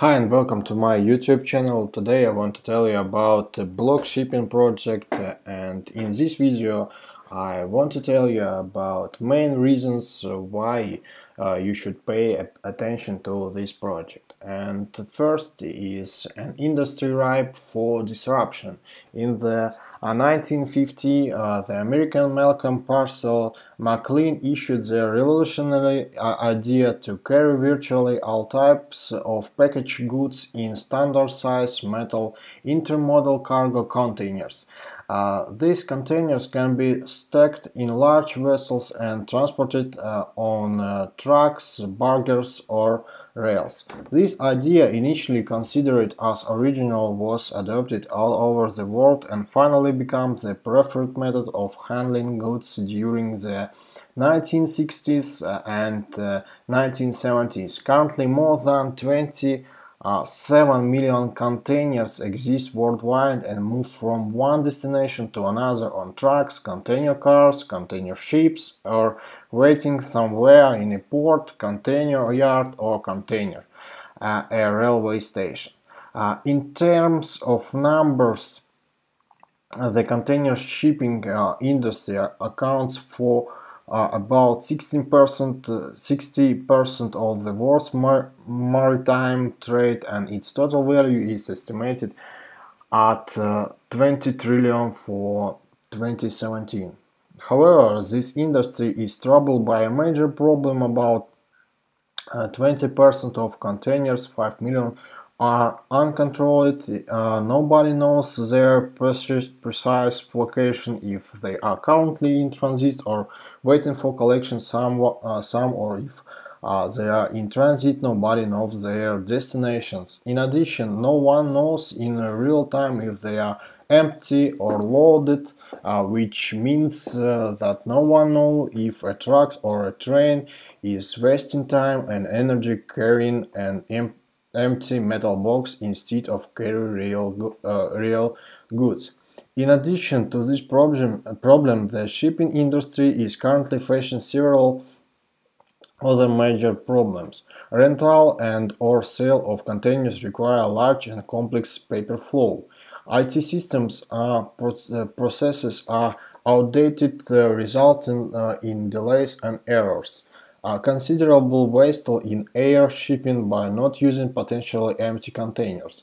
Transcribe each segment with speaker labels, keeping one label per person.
Speaker 1: Hi and welcome to my YouTube channel. Today I want to tell you about the Blockshipping project and in this video I want to tell you about main reasons why uh, you should pay attention to this project. And first is an industry ripe for disruption. In the uh, 1950, uh, the American Malcolm Purcell McLean issued the revolutionary uh, idea to carry virtually all types of packaged goods in standard size metal intermodal cargo containers. Uh, these containers can be stacked in large vessels and transported uh, on uh, trucks, barges or rails. This idea, initially considered as original, was adopted all over the world and finally became the preferred method of handling goods during the 1960s uh, and 1970s. Uh, Currently more than 20 uh, 7 million containers exist worldwide and move from one destination to another on trucks, container cars, container ships, or waiting somewhere in a port, container yard, or container, uh, a railway station. Uh, in terms of numbers, uh, the container shipping uh, industry accounts for uh, about 16%, 60% uh, of the world's mar maritime trade and its total value is estimated at uh, 20 trillion for 2017. However, this industry is troubled by a major problem about 20% uh, of containers, 5 million are uncontrolled, uh, nobody knows their precise location if they are currently in transit or waiting for collection some, uh, some or if uh, they are in transit, nobody knows their destinations. In addition, no one knows in real time if they are empty or loaded, uh, which means uh, that no one knows if a truck or a train is wasting time and energy carrying an empty empty metal box instead of carry real, uh, real goods. In addition to this problem, problem, the shipping industry is currently facing several other major problems. Rental and or sale of containers require large and complex paper flow. IT systems are, uh, processes are outdated, resulting uh, in delays and errors a considerable waste in air shipping by not using potentially empty containers.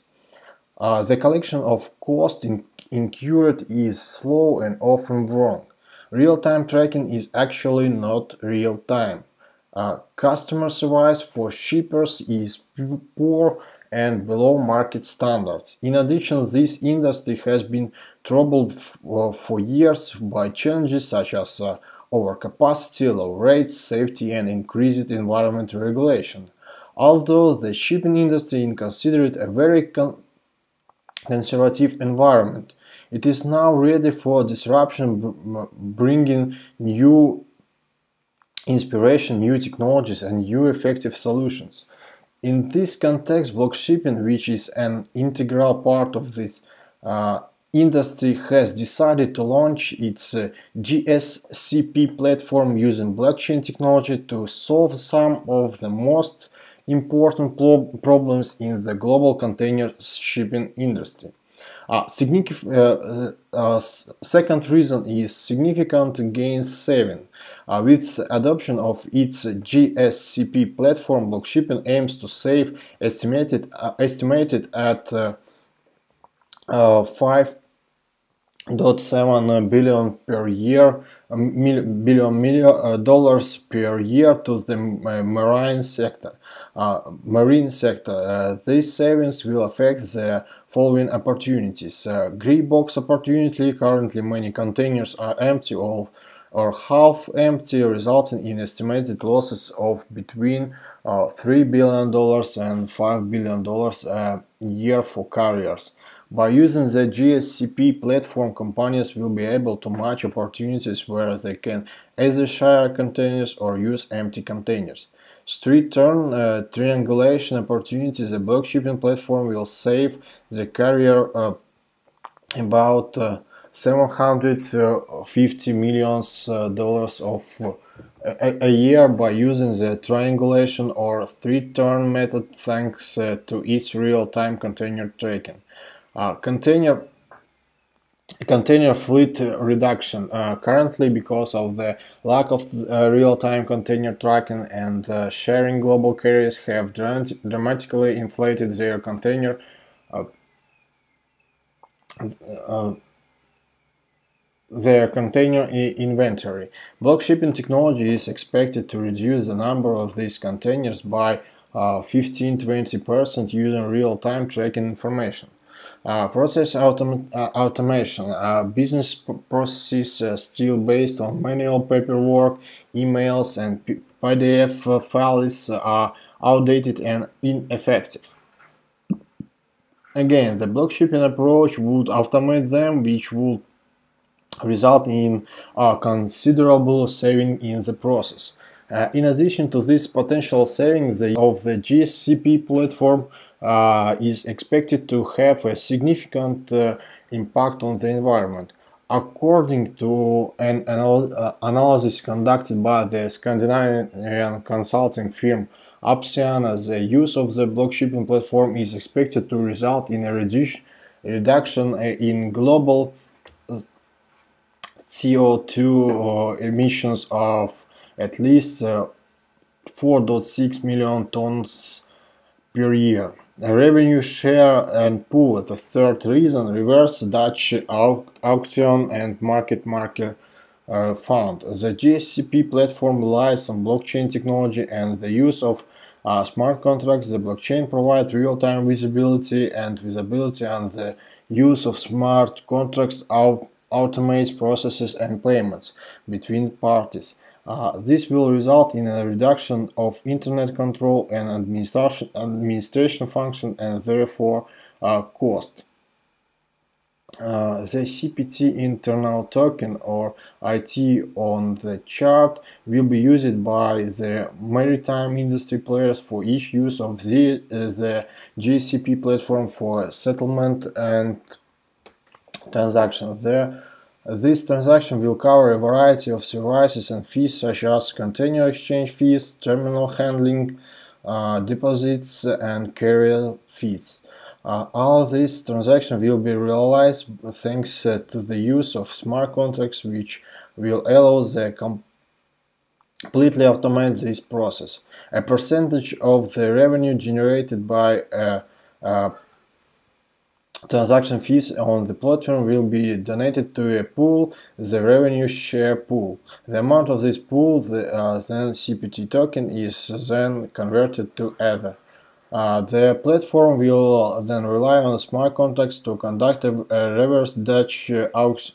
Speaker 1: Uh, the collection of cost in incurred is slow and often wrong. Real-time tracking is actually not real-time. Uh, customer service for shippers is poor and below market standards. In addition, this industry has been troubled uh, for years by challenges such as uh, overcapacity, low rates, safety and increased environmental regulation. Although the shipping industry considered a very con conservative environment, it is now ready for disruption, bringing new inspiration, new technologies and new effective solutions. In this context, Blockshipping, which is an integral part of this uh, industry has decided to launch its uh, GSCP platform using blockchain technology to solve some of the most important problems in the global container shipping industry. Uh, uh, uh, second reason is significant gains saving. Uh, with adoption of its GSCP platform, Blockshipping aims to save estimated uh, estimated at 5 dot seven billion per year um, billion million uh, dollars per year to the uh, marine sector uh, marine sector uh, these savings will affect the following opportunities uh, gray box opportunity currently many containers are empty or or half empty resulting in estimated losses of between uh, $3 billion and $5 billion a year for carriers. By using the GSCP platform, companies will be able to match opportunities where they can either share containers or use empty containers. Street turn uh, triangulation opportunities, the Blockshipping platform will save the carrier uh, about uh, 750 millions uh, dollars of a, a year by using the triangulation or street-turn method thanks uh, to its real-time container tracking. Uh, container container fleet reduction uh, currently because of the lack of uh, real-time container tracking and uh, sharing global carriers have dramatically inflated their container uh, uh, their container inventory. Blockshipping technology is expected to reduce the number of these containers by 15-20% uh, using real-time tracking information. Uh, process autom uh, automation. Uh, business processes uh, still based on manual paperwork, emails, and PDF uh, files are outdated and ineffective. Again, the Blockshipping approach would automate them, which would result in a considerable saving in the process. Uh, in addition to this potential saving the, of the GSCP platform uh, is expected to have a significant uh, impact on the environment. According to an anal uh, analysis conducted by the Scandinavian consulting firm Opsiana, the use of the Blockshipping platform is expected to result in a redu reduction uh, in global CO2 emissions of at least uh, 4.6 million tons per year. A revenue share and pool, the third reason, reverse Dutch au auction and market maker uh, fund. The GSCP platform relies on blockchain technology and the use of uh, smart contracts. The blockchain provides real-time visibility and visibility and the use of smart contracts automates processes and payments between parties. Uh, this will result in a reduction of internet control and administration, administration function and therefore uh, cost. Uh, the CPT internal token or IT on the chart will be used by the maritime industry players for each use of the, uh, the GCP platform for settlement and transaction. There, this transaction will cover a variety of services and fees such as container exchange fees, terminal handling, uh, deposits, and carrier fees. Uh, all these transactions will be realized thanks uh, to the use of smart contracts which will allow the completely automate this process. A percentage of the revenue generated by a, a Transaction fees on the platform will be donated to a pool, the revenue share pool. The amount of this pool, the uh, then CPT token, is then converted to Ether. Uh, the platform will then rely on smart contracts to conduct a, a reverse Dutch uh, auction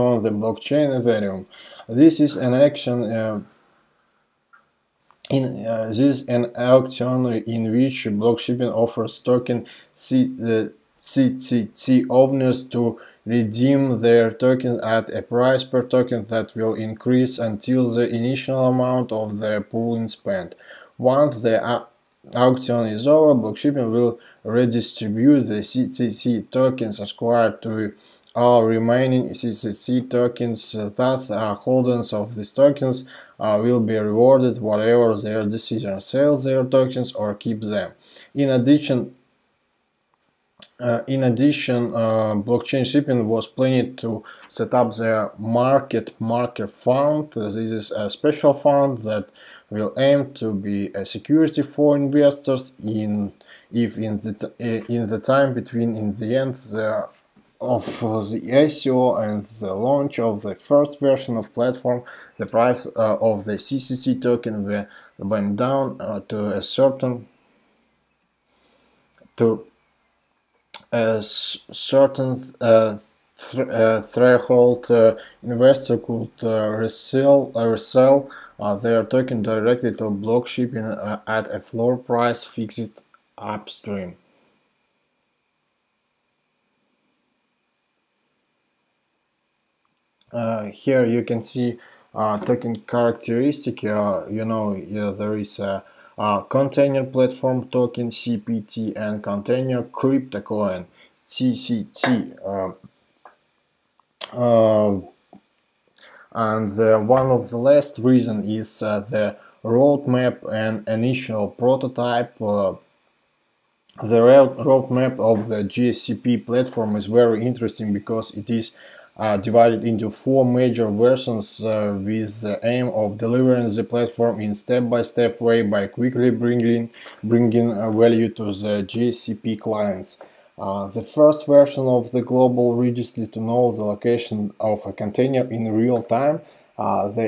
Speaker 1: on the blockchain Ethereum. This is an action uh, in uh, this an auction in which Blockshipping offers token C, the CCT owners to redeem their token at a price per token that will increase until the initial amount of the pooling spent. Once the auction is over, Blockshipping will redistribute the CCT tokens acquired to all remaining CCC tokens that are holders of these tokens uh, will be rewarded whatever their decision sell their tokens or keep them. In addition, uh, in addition, uh, blockchain shipping was planning to set up their market market fund. This is a special fund that will aim to be a security for investors in if in the in the time between in the end the of the ICO and the launch of the first version of platform, the price uh, of the CCC token went down uh, to a certain to a certain uh, th uh, threshold. Uh, investor could uh, resell resell their token directly to Blockshipping at a floor price fixed upstream. Here you can see uh, token characteristic uh, you know there is a, container platform token CPT and container crypto coin CCT uh, uh, and one of the last reason is the roadmap and initial prototype the roadmap of the GSCP platform is very interesting because it is uh, divided into four major versions uh, with the aim of delivering the platform in step-by-step -step way by quickly bringing, bringing uh, value to the GCP clients. Uh, the first version of the global registry to know the location of a container in real time, uh, the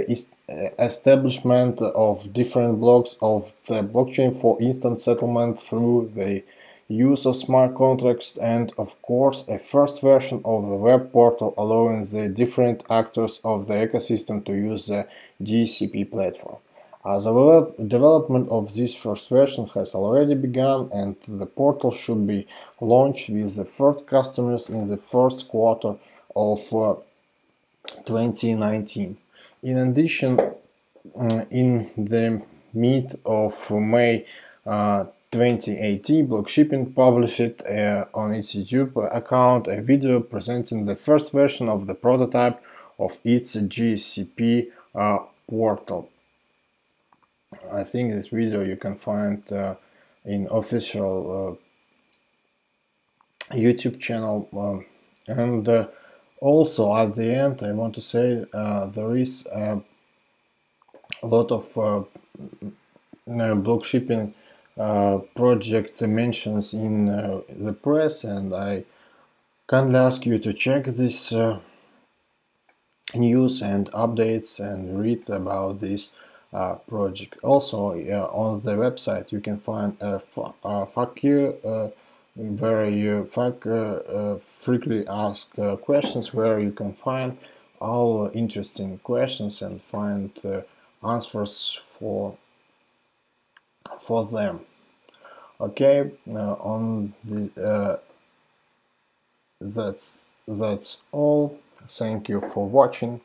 Speaker 1: establishment of different blocks of the blockchain for instant settlement through the use of smart contracts and, of course, a first version of the web portal allowing the different actors of the ecosystem to use the GCP platform. Uh, the development of this first version has already begun and the portal should be launched with the first customers in the first quarter of uh, 2019. In addition, uh, in the mid of May uh, 2018, Blockshipping published uh, on its YouTube account a video presenting the first version of the prototype of its GCP uh, portal. I think this video you can find uh, in official uh, YouTube channel um, and uh, also at the end I want to say there is a lot of uh, Blockshipping uh, project mentions in uh, the press and I kindly ask you to check this uh, news and updates and read about this uh, project. Also on the website you can find a, a FAQ uh, where you uh, frequently asked questions where you can find all interesting questions and find answers for for them. Okay uh, on the uh, that's that's all. Thank you for watching.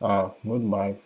Speaker 1: Uh, goodbye